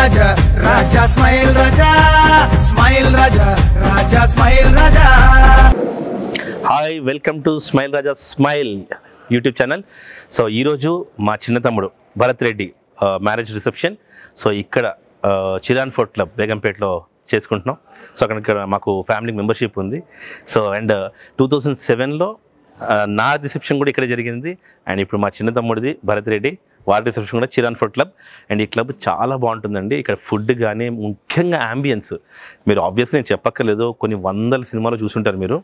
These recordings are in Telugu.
Raja Raja smile Raja smile Raja Raja smile Raja. Hi welcome to smile Raja smile YouTube channel. So ఈరోజు మా చిన్న తమ్ముడు Bharath Reddy marriage reception. So ఇక్కడ చిరాన్ ఫోర్ట్ క్లబ్ బేగంపేటలో చేసుకుంటున్నాం. సో అక్కడ మాకు ఫ్యామిలీ మెంబర్షిప్ ఉంది. సో అండ్ టూ థౌజండ్ సెవెన్లో నా రిసెప్షన్ కూడా ఇక్కడ జరిగింది. అండ్ ఇప్పుడు మా చిన్న తమ్ముడిది భరత్ రెడ్డి. వారి రిసెప్షన్ కూడా చిరాన్ ఫుడ్ క్లబ్. అండ్ ఈ క్లబ్ చాలా బాగుంటుందండి. ఇక్కడ ఫుడ్ కానీ ముఖ్యంగా అంబియన్స్ మీరు ఆబ్వియస్లీ నేను చెప్పక్కర్లేదు. కొన్ని వందల సినిమాలు చూసుంటారు మీరు.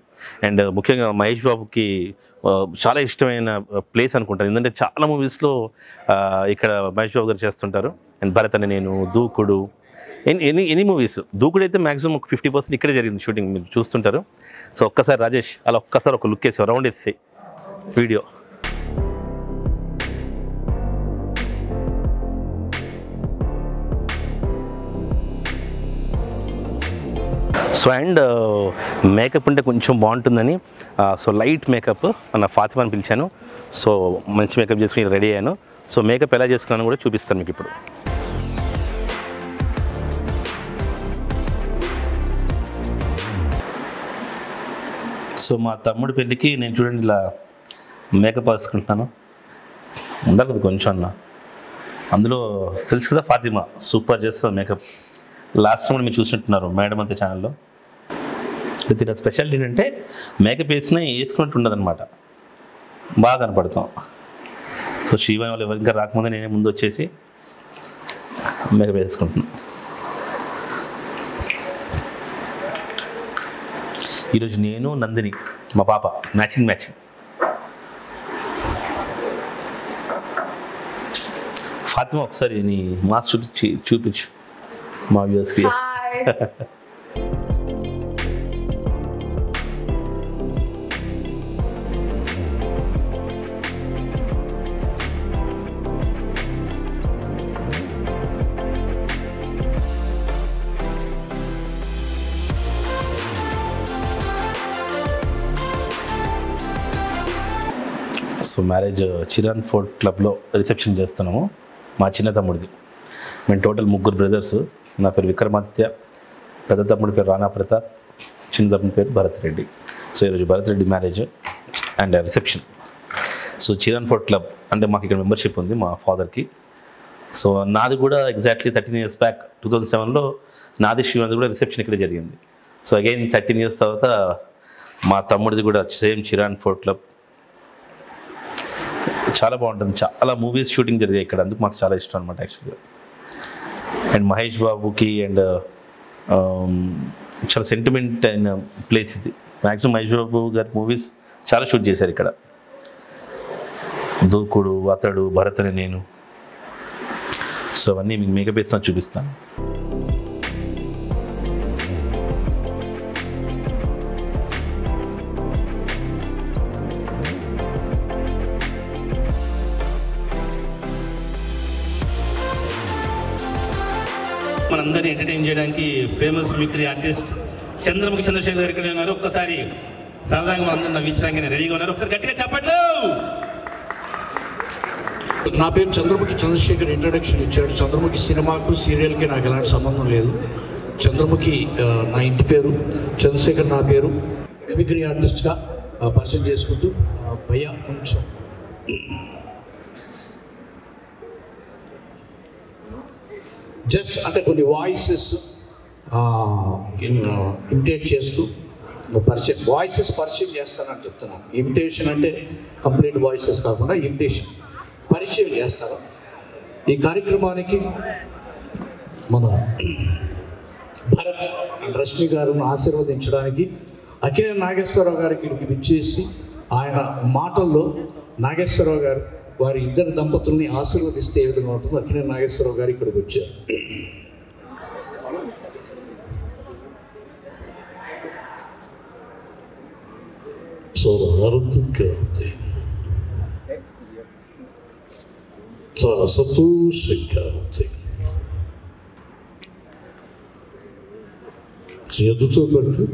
అండ్ ముఖ్యంగా మహేష్ బాబుకి చాలా ఇష్టమైన ప్లేస్ అనుకుంటాను. ఎందుకంటే చాలా మూవీస్లో ఇక్కడ మహేష్ బాబు గారు చేస్తుంటారు. అండ్ భరత్ అని నేను దూకుడు ఎనీ ఎనీ ఎనీ మూవీస్ దూకుడు అయితే మాక్సిమం ఒక ఫిఫ్టీ పర్సెంట్ ఇక్కడే జరిగింది షూటింగ్ మీరు చూస్తుంటారు. సో ఒక్కసారి రాజేష్ అలా ఒక్కసారి ఒక లుక్ వేసి రౌండ్ వేసి వీడియో సో అండ్ మేకప్ ఉంటే కొంచెం బాగుంటుందని సో లైట్ మేకప్ మన ఫాతిమాని పిలిచాను. సో మంచి మేకప్ చేసుకుని రెడీ అయ్యాను. సో మేకప్ ఎలా చేసుకున్నాను కూడా చూపిస్తాను మీకు ఇప్పుడు. సో మా తమ్ముడి పెళ్ళికి నేను చూడండి ఇలా మేకప్ వేసుకుంటున్నాను. ఉండాలి కొంచెం అన్న. అందులో తెలుసు కదా ఫాతిమా? సూపర్ చేస్తుంది మేకప్ లాస్ట్ కూడా మీరు చూసినట్టున్నారు మేడం అంతే ఛానల్లో అయితే ఇలా స్పెషాలిటీ ఏంటంటే మేకప్ వేసినా వేసుకున్నట్టు ఉండదన్నమాట బాగా కనపడతాం. సో శివాని వాళ్ళు ఎవరు ఇంకా రాకముందే నేనే ముందు వచ్చేసి మేకప్ వేసుకుంటున్నాను. ఈరోజు నేను నందిని మా పాప మ్యాచింగ్ మ్యాచింగ్ ఫాతిమా ఒకసారి నీ మాస్ చూపించి చూపించు మా వ్యూస్కి సో మ్యారేజ్ చిరాన్ ఫోర్ట్ క్లబ్లో రిసెప్షన్ చేస్తున్నాము మా చిన్న తమ్ముడిది. మేము టోటల్ ముగ్గురు బ్రదర్స్ నా పేరు విక్రమాదిత్య పెద్ద తమ్ముడి పేరు రాణా ప్రతాప్ చిన్న తమ్ముడి పేరు భరత్ రెడ్డి. సో ఈరోజు Bharath Reddy marriage and reception. So Chiran fort club అంటే మాకు ఇక్కడ మెంబర్షిప్ ఉంది మా ఫాదర్కి. సో నాది కూడా exactly thirteen years back two thousand సెవెన్లో నాది శివది కూడా రిసెప్షన్ ఇక్కడ జరిగింది. సో అగైన్ థర్టీన్ ఇయర్స్ తర్వాత మా తమ్ముడిది కూడా సేమ్ చిరాన్ ఫోర్ట్ క్లబ్. చాలా బాగుంటుంది. చాలా మూవీస్ షూటింగ్ జరిగాయి ఇక్కడ. అందుకు మాకు చాలా ఇష్టం అనమాట యాక్చువల్గా అండ్ మహేష్ బాబుకి అండ్ um, చాలా సెంటిమెంట్ అయిన ప్లేస్ ఇది. మ్యాక్సిమం మహేష్ బాబు గారి మూవీస్ చాలా షూట్ చేశారు ఇక్కడ. దూకుడు అతడు భరతని నేను. సో అవన్నీ మీకు మేకప్ వేసిన చూపిస్తాను. మనందరినీ ఎంటర్టైన్ చేయడానికి famous mimicry artist Chandramukhi Chandrasekhar garu ఇక్కడ ఉన్నారు. ఒక్కసారి సరదాగా మనందరూ నవ్వించడానికి రెడీగా ఉన్నారు. ఒకసారి గట్టిగా చెప్పట్లు నా పేరు చంద్రముఖి చంద్రశేఖర్ ఇంట్రడక్షన్ ఇచ్చాడు. చంద్రముఖి సినిమాకు సీరియల్కి నాకు ఎలాంటి సంబంధం లేదు. చంద్రముఖి నా ఇంటి పేరు చంద్రశేఖర్ నా పేరు. మిమిక్రీ ఆర్టిస్ట్గా పరిచయం చేసుకుంటూ ఆ, కొంచెం. జస్ట్ అంటే కొన్ని వాయిసెస్ ఇమిటేట్ చేస్తూ పరిచయం. వాయిసెస్ పరిచయం చేస్తానని చెప్తున్నాను. ఇమిటేషన్ అంటే కంప్లీట్ వాయిసెస్ కాకుండా ఇమిటేషన్ పరిచయం చేస్తారు ఈ కార్యక్రమానికి మన భరత్ అండ్ రష్మి గారును ఆశీర్వదించడానికి అఖిల నాగేశ్వరరావు గారికి ఇక్కడికి విచ్చేసి ఆయన మాటల్లో నాగేశ్వరరావు గారు వారి ఇద్దరు దంపతుల్ని ఆశీర్వదిస్తే ఏ విధంగా ఉంటుందో అఖిల నాగేశ్వరరావు గారు ఇక్కడికి వచ్చారు. సార్థకతే సంతోషకతే ఎదుతో పట్టు.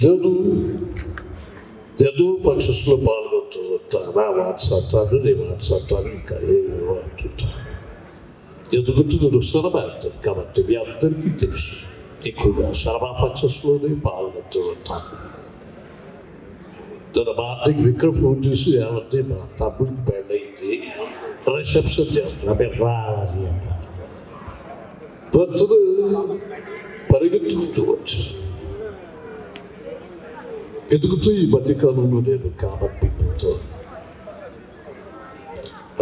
చదువు చదువు పక్షస్లో పాల్గొంటూ ఉంటారా వాట్సత్తారు నీ వాట్సత్తారు ఇంకా ఏమేమో అంటుంటారు ఎదుగుతున్న స్వరభారతం కాబట్టి మీ అందరికీ తెలుసు ఎక్కువగా స్వరభాపక్షస్లోనే పాల్గొంటూ ఉంటాను తన మార్నింగ్ విక్రమ్ ఫోన్ చేసి ఏమంటే మా తమ్ముడు పెళ్ళయింది రిసెప్షన్ చేస్తున్నా మీరు రావాలి అన్నారు పొద్దున పరిగెత్తుకుంటూ వచ్చాను ఎదుగుతూ ఈ మధ్యకాలంలో నేను కాబట్టి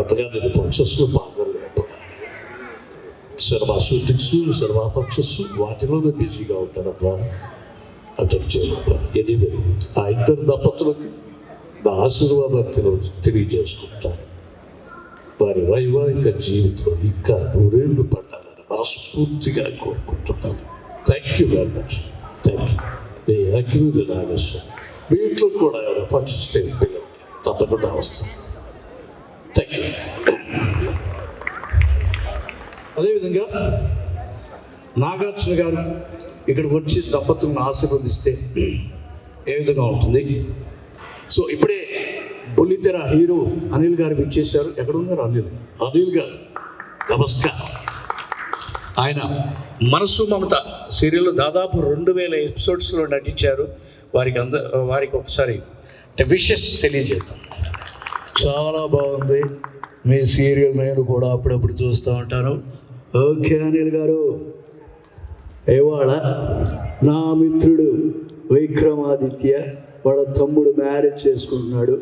అంతగా నేను ఫంక్షన్స్లో పాల్గొనలేదు సర్వాసూటిక్స్ సర్వా సినిమా ఫంక్షన్స్ వాటిలోనే బిజీగా ఉంటాను ద్వారా అటెండ్ చేయడం ఎనీవే ఆ ఇద్దరు దంపతులకి నా ఆశీర్వాదాలు తెలియ తెలియజేసుకుంటాను వారి వైవాహిక జీవితం ఇంకా నూరేళ్ళు పడాలని మనస్ఫూర్తిగా కోరుకుంటున్నాను. Thank you very much thank you మీ అగ్ని నాగేశ్వరం. వీటిలో కూడా ఎవరైనా ఫంక్షన్స్ పిల్లలు తప్పకుండా వస్తాను థ్యాంక్ యూ అదేవిధంగా నాగార్జున గారు ఇక్కడికి వచ్చి దంపతులను ఆశీర్వదిస్తే ఏ విధంగా ఉంటుంది? సో ఇప్పుడే బుల్లితెర హీరో అనిల్ గారు విచ్చేశారు. ఎక్కడున్నారు అనిల్? అనిల్ గారు. నమస్కారం. ఆయన మనసు మమత సీరియల్లో దాదాపు రెండు వేల ఎపిసోడ్స్లో నటించారు. వారికి అంద వారికి ఒకసారి విషెస్ తెలియజేద్దాం. చాలా బాగుంది. మీ సీరియల్ నేను కూడా అప్పుడప్పుడు చూస్తూ ఉంటాను. ఓకే అనిల్ గారు. ఇవాళ నా మిత్రుడు విక్రమాదిత్య వాళ్ళ తమ్ముడు మ్యారేజ్ చేసుకుంటున్నాడు.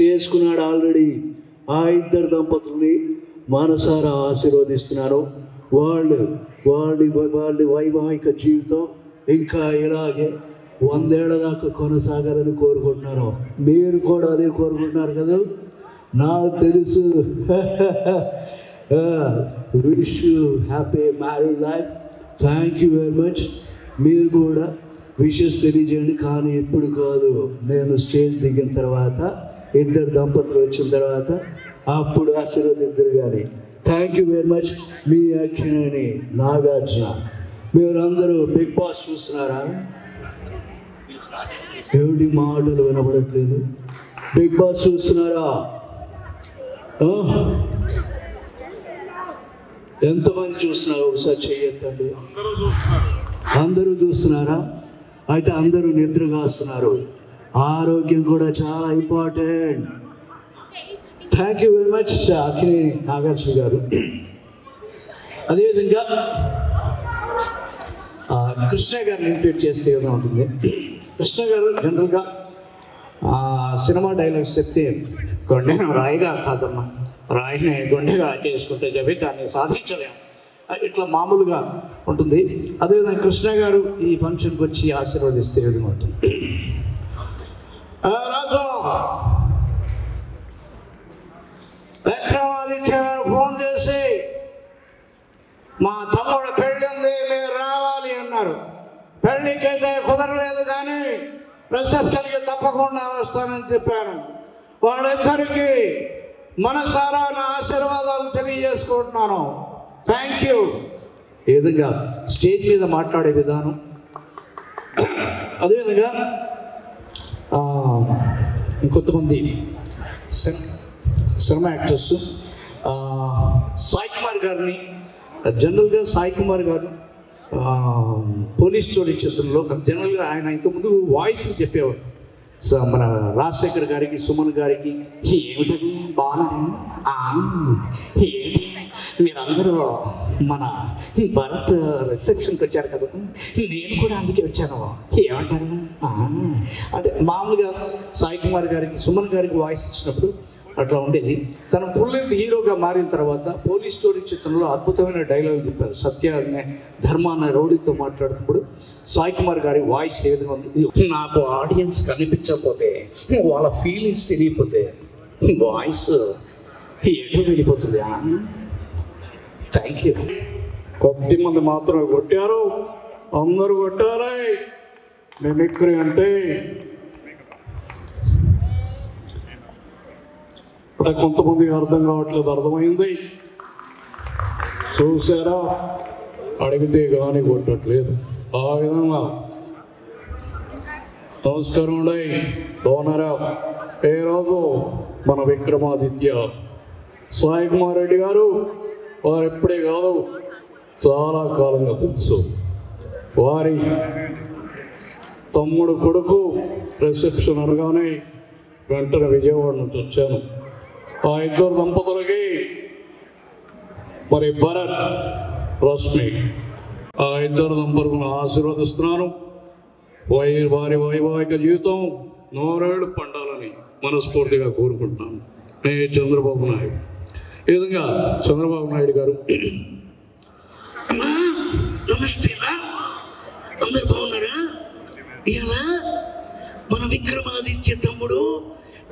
చేసుకున్నాడు ఆల్రెడీ. ఆ ఇద్దరు దంపతుల్ని మనసారా ఆశీర్వదిస్తున్నాను. వాళ్ళు వాళ్ళ వాళ్ళ వైవాహిక జీవితం ఇంకా ఇలాగే వందేళ్ళ దాకా కొనసాగాలని కోరుకుంటున్నాను మీరు కూడా అదే కోరుకుంటున్నారు కదా? నాకు తెలుసు. Wish happy marry life thank you very much మీరు కూడా విషెస్ తెలియజేయండి. కానీ ఎప్పుడు కాదు. నేను స్టేజ్ దిగిన తర్వాత ఇద్దరు దంపతులు వచ్చిన తర్వాత అప్పుడు ఆశీర్వదిద్దరు కానీ థ్యాంక్ యూ వెరీ మచ్ మీ అఖిలని నాగార్జున మీరందరూ బిగ్ బాస్ చూస్తున్నారా? ఎవరి మాటలు వినబడట్లేదు? బిగ్ బాస్ చూస్తున్నారా? ఎంతమంది చూస్తున్నారు? ఒకసారి చెయ్యొద్దండి. అందరూ చూస్తున్నారా? అయితే అందరూ నిద్ర కాస్తున్నారు ఆరోగ్యం కూడా చాలా important thank you very much అఖిలి Nagarjuna garu. అదేవిధంగా కృష్ణ గారిని ఇన్వైట్ చేస్తే ఏదో ఉంటుంది? కృష్ణ గారు జనరల్గా సినిమా డైలాగ్స్ చెప్తే గుండెను రాయిగా కాదమ్మా రాయిని గొండెగా చేసుకుంటే చెప్పి దాన్ని సాధించలేము ఇట్లా మామూలుగా ఉంటుంది. అదేవిధంగా కృష్ణ గారు ఈ ఫంక్షన్కి వచ్చి ఆశీర్వదిస్తే విధంగా ఉంటుంది రాజు విక్రమాదిత్య గారు ఫోన్ చేసి మా తమ్ముడు పెళ్ళి ఉంది మీరు రావాలి అన్నారు. పెళ్ళికి అయితే కుదరలేదు కానీ రిసెప్షన్కి తప్పకుండా వస్తానని చెప్పాను. వాళ్ళిద్దరికీ మనసారా నా ఆశీర్వాదాలు తెలియజేసుకుంటున్నాను. Thank you. ఈ విధంగా స్టేజ్ మీద మాట్లాడే విధానం. అదేవిధంగా ఇంకొంతమంది. సినిమా యాక్టర్స్ సాయి కుమార్ గారిని జనరల్గా సాయి కుమార్ గారు పోలీస్ స్టోరీ చిత్రంలో జనరల్గా ఆయన ఇంతకుముందు వాయిస్ చెప్పేవారు. సో మన రాజశేఖర్ గారికి సుమన్ గారికి ఏమిటది బాగున్నారు ఆ, ఏంటి మీరందరూ మన భరత్ రిసెప్షన్కి వచ్చారు కదా. నేను కూడా అందుకే వచ్చాను. ఏమంటారు? అంటే మామూలుగా సాయి కుమార్ గారికి సుమన్ గారికి వాయిస్ ఇచ్చినప్పుడు అట్లా ఉండేది. తన ఫుల్ లెంత్ హీరోగా మారిన తర్వాత పోలీస్ స్టోరీ చిత్రంలో అద్భుతమైన డైలాగ్ చెప్పారు. సత్య అనే ధర్మ అనే రౌడీతో మాట్లాడుతున్నప్పుడు సాయి కుమార్ గారి వాయిస్ ఏ విధంగా ఉంది నాకు ఆడియన్స్ కనిపించకపోతే వాళ్ళ ఫీలింగ్స్ తెలియకపోతే వాయిస్ ఎటు వెళ్ళిపోతుంది? Thank you. కొద్ది మంది మాత్రమే కొట్టారు. అందరూ కొట్టారే మిమిక్రీ అంటే ఇక్కడ కొంతమందికి అర్థం కావట్లేదు అర్థమైంది? చూసారా అడిగితే కానీ కొట్టట్లేదు. ఆ విధంగా. నమస్కారం అండి. బాగున్నారా? ఏ రోజు? మన విక్రమాదిత్య. సాయి కుమార్ రెడ్డి గారు వారు ఎప్పుడే కాదు చాలా కాలంగా తెలుసు. వారి తమ్ముడు కొడుకు రిసెప్షన్ అనగానే వెంటనే విజయవాడ నుంచి వచ్చాను. ఆ ఇద్దరు దంపతులకి మరి భరత్ రశ్మి ఆ ఇద్దరు దంపతులను ఆశీర్వదిస్తున్నాను. వై వారి వైవాహిక జీవితం నూరేళ్ళు పండాలని మనస్ఫూర్తిగా కోరుకుంటున్నాను. నే చంద్రబాబు నాయుడు. ఈ విధంగా చంద్రబాబు నాయుడు గారు అమ్మా అందరు బాగున్నారా? ఇలా మన విక్రమాదిత్య తమ్ముడు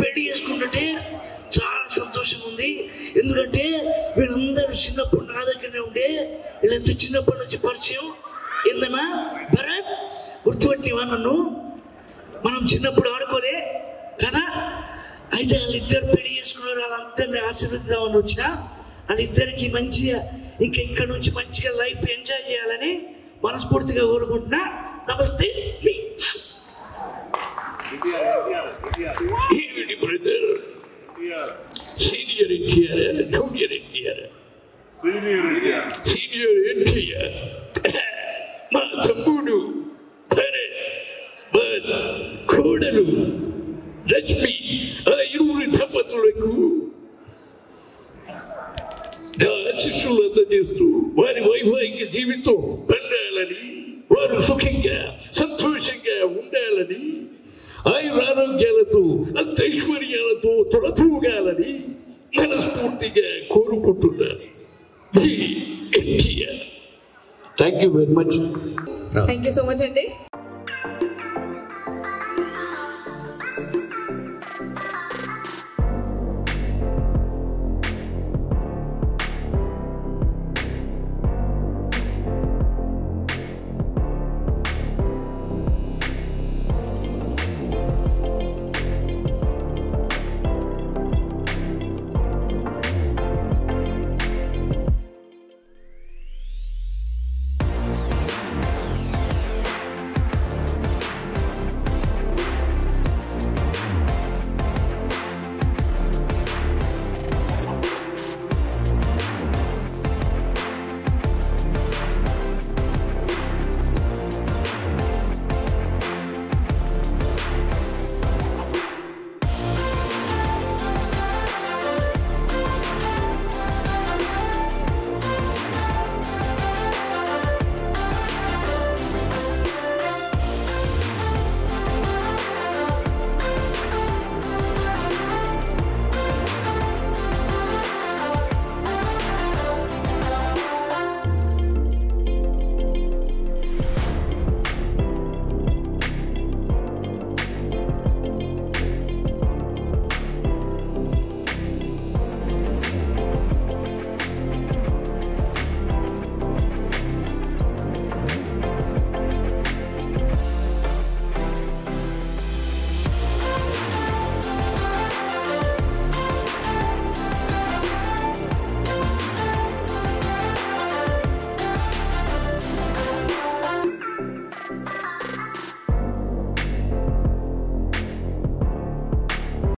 పెళ్ళి చేసుకుంటుంటే ఎందుకంటే వీళ్ళందరూ చిన్నప్పుడు నా దగ్గరనే ఉండే వీళ్ళంతా చిన్నప్పటి నుంచి పరిచయం. ఏందన్నా భరత్ గుర్తుపట్టివా నన్ను. మనం చిన్నప్పుడు ఆడుకోలే కదా? అయితే వాళ్ళిద్దరు పెళ్ళి చేసుకున్నారు వాళ్ళందరినీ ఆశీర్వదిద్దామని వచ్చిన. వాళ్ళిద్దరికి మంచిగా ఇంకా ఇక్కడ నుంచి మంచిగా లైఫ్ ఎంజాయ్ చేయాలని మనస్ఫూర్తిగా కోరుకుంటున్నా. నమస్తే. వారి వైవాహిక జీవితం పెళ్ళాలని వారు సుఖంగా సంతోషంగా ఉండాలని ఆయురారోగ్యాలతో అంతైశ్వర్యాలతో తొడతూగాలని మనస్ఫూర్తిగా కోరుకుంటున్నాను. Thank you very much thank you so much అండి